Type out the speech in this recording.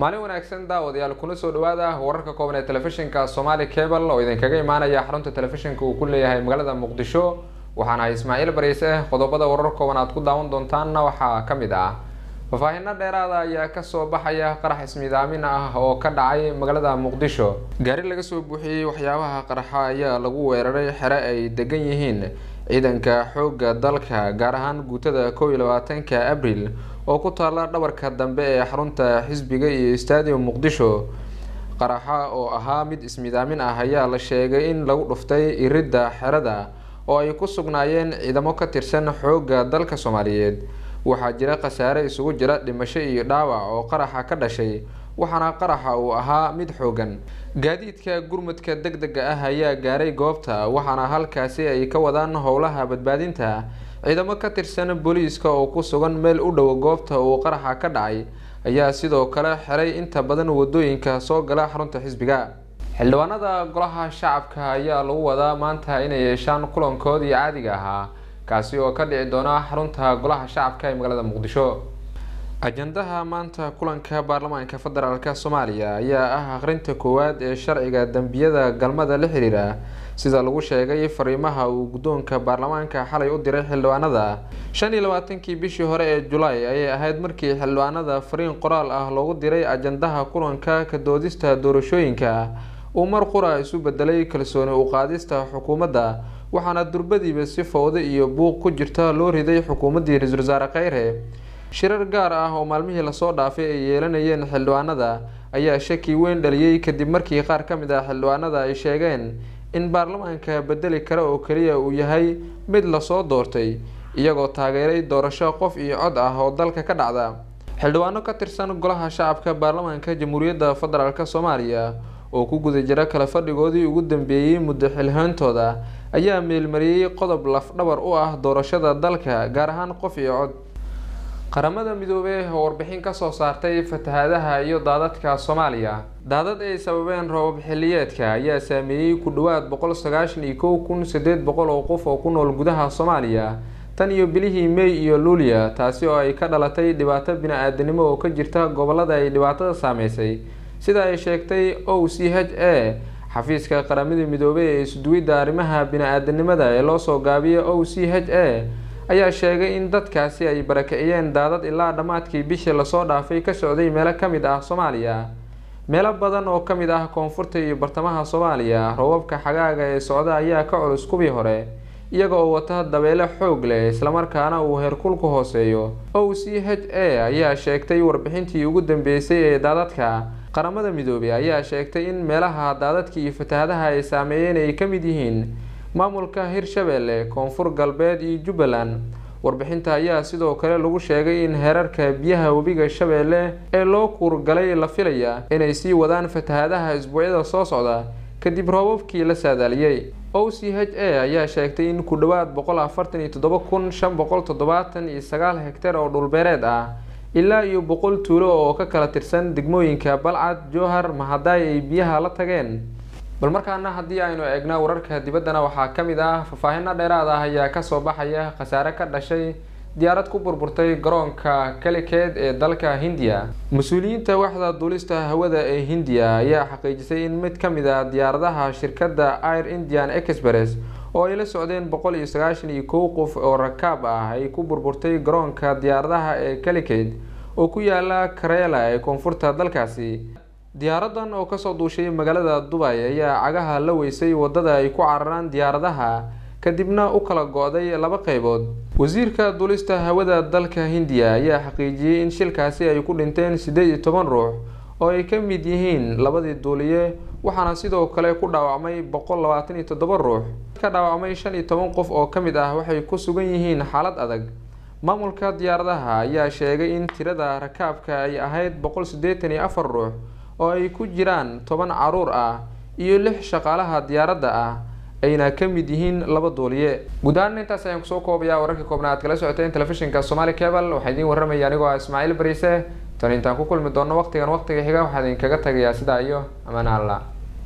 maalin wanaagsan daawadayaal kuna soo dhawaada wararka kooban ee telefishinka somaali cable oo idinkaga imaanaya xarunta telefishinka uu ku leeyahay magaalada muqdisho. Waxaan ahay ismaaciil bariise qodobada warar kooban aad ku daawan doontaanna waxaa ka mid ah. Faahfaahino dheeraada ayaa ka soo baxaya qarax ismiidaamin ah oo ka dhacay magaalada muqdisho. Gaari laga soo buuxiyey waxyaabaha qaraxa ayaa lagu weeraray xere ay degan yihiin ciidanka xoogga dalka gaar ahaan guutada kow iyo labaatanka abril oo ku taala dhabarka dambe ee xarunta xisbiga iyo stadium muqdisho qaraxa oo ahaa mid ismiidaamin ah ayaa la sheegay in lagu dhuftay iridda xerada oo ay ku sugnaayeen ciidamo ka tirsan xoogga dalka soomaaliyeed. Waxaa jira khasaare isugu jira dhimasho iyo dhaawac oo qaraxa ka dhashay waxaana qaraxa uu ahaa mid xoogan. Gaadiidka gurmudka deg dega ah ayaa gaaray goobta waxaana halkaasi ay ka wadaan howlaha badbaadinta ciidamo ka tirsan booliiska oo ku sugan meel u dhow goobta uu qaraxa ka dhacay ayaa sidoo kale xiray inta badan waddooyinka soo gala xarunta xisbiga. Xildhibaanada golaha shacabka ayaa lagu wadaa maanta inay yeeshaan kulankoodii caadiga ahaa kaasi oo ka dhici doona xarunta golaha shacabka ee magaalada muqdisho ajandaha maanta kulanka baarlamaanka federaalk soomaaliya ayaa ah akhrinta koowaad ee sharciga dembiyada galmada la xiriira. Sida lagu sheegay fariimaha uu guddoonka baarlamaanka xalay u diray xildhibaanada shan iyo labaatankii bishii hore ee julaay ayay ahayd markii xildhibaanada fariin qoraal ah loogu diray ajandaha kulanka ka doodista doorashooyinka. Uu mar qura isu bedelay kalsooni u qaadista xukuumadda waxaana durbadiiba si fowda iyo buuq ku jirta loo riday xukuumaddii ra'iisul wasaare kheyre shirar gaar ah oo maalmihii la soo dhaafay ay yeelanayeen xildhibaanada ayaa shaki weyn dhaliyey kadib markii qaar ka mid ah xildhibaanada ay sheegeen in baarlamaanka bedeli kale oo keliya uu yahay mid la soo doortay iyagoo taageeray doorasho qof iyo cod ah oo dalka ka dhacda. Xildhibaano ka tirsan golaha shacabka baarlamaanka jamhuuriyadda federaalk soomaaliya oo ku guda jira kala fadhigoodii ugu dambeeyey muddo xilhoontooda ayaa meelmariyey qodob lafdhabar u ah doorashada dalka gaar ahaan qof iyo cod qaramada midoobey oo warbixin ka soo saartay fatahaadaha iyo daadadka soomaaliya. Daadad ay sababeen roobab xilliyeedka ayaa saameeyey ku dhawaad boqol sagaashan iyo kow kun sideed boqol oo qof oo ku nool gudaha soomaaliya. Tan iyo bilihii may iyo luuliya taasi oo ay ka dhalatay dhibaato bini-aadanimo oo ka jirta gobollada ay dhibaatada saameysay. Sida ay sheegtay o c h a xafiiska qaramada midoobey ee isduwidda arrimaha bini-aadanimada ee loosoo gaabiya o c h a ayaa sheegay in dadkaasi ay barakiciyeen daadad ilaa dhammaadkii bishii la soo dhaafay ka socday meelo ka mid ah soomaaliya. Meelo badan oo ka mid ah koonfurta iyo bartamaha soomaaliya roobabka xagaaga ee socda ayaa ka culus kuwii hore iyaga oo wata dabeele xoog leh islamarkaana uu heerkulku hooseeyo. O c h a ayaa sheegtay warbixintii ugu dambeysay ee daadadka. Qaramada midoobey ayaa sheegtay in meelaha daadadka iyo fatahadaha ay saameeyeen ay ka mid yihiin maamulka hirshabeelle koonfur galbeed iyo jubbaland. Warbixinta ayaa sidoo kale lagu sheegay in heerarka biyaha webiga shabeelle ee loo kuurgalay la filaya inay sii wadaan fatahadaha isbuucyada soo socda kadib roobabkii la saadaaliyey o c h a ayaa sheegtay in ku dhawaad boqol afartan iyo toddoba kun shan boqol toddobaatan iyo sagaal hegtar oo dhulbeereed ah ilaa iyo boqol tuulo oo ka kala tirsan degmooyinka balcad jowhar mahadaay ay biyaha la tageen bal markaana haddii aynu eegna wararka dibaddana waxaa ka mid ah faahfaahino dheeraad ah ayaa ka soo baxaya khasaare ka dhashay diyaarad ku burburtay garoonka kalikeed ee dalka hindiya. Mas'uuliyiinta waxda duulista hawada ee hindiya ayaa xaqiijisay in mid ka mid a diyaaradaha shirkadda air indian express oo ay la socdeen boqol iyo sagaashan iyo kow qof oo rakaab ah ay ku burburtay garoonka diyaaradaha ee kalikeed oo ku yaalla kareela ee koonfurta dalkaasi diyaaradan oo ka soo duushay magaalada dubay ayaa cagaha la weysay waddada ay ku cararaan diyaaradaha kadibna u kala go-day laba qeybood wasiirka duulista hawada dalka hindiya ayaa xaqiijiyey in shilkaasi ay ku dhinteen siddeed iyo toban ruux oo ay ka mid yihiin labadii duuliye waxaana sidoo kale ku dhaawacmay boqol labaatan iyo toddoba ruux. Ka dhaawacmay shan iyo toban qof oo ka mid ah waxay ku sugan yihiin xaalad adag. Maamulka diyaaradaha ayaa sheegay in tirada rakaabka ay ahayd boqol siddeetan iyo afar ruux oo ay ku jiraan toban carruur ah iyo lix shaqaalaha diyaaradda ah ayna ka mid yihiin laba duuliye. Guud intaas ayaan ku soo koobayaa wararkii koobna aad kala socoteen telefishinka somaali cable. Waxaa idiin warramaya anigoo ah ismaaciil bariise. Tan intaan ku kulmi doonno waqtigan waqtiga xiga waxaa idinkaga tagayaa sidaa iyo amaan alla